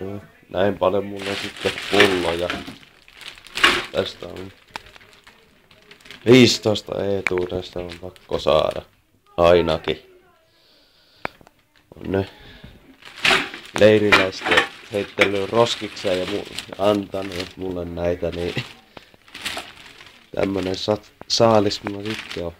Joo, näin paljon mulla on sitten pulloja. Tästä on 15 etuudesta on pakko saada. Ainakin. On ne leiriläiset heittänyt roskikseen ja mu- antanut mulle näitä, niin tämmönen sa- saalis mulla sitten on.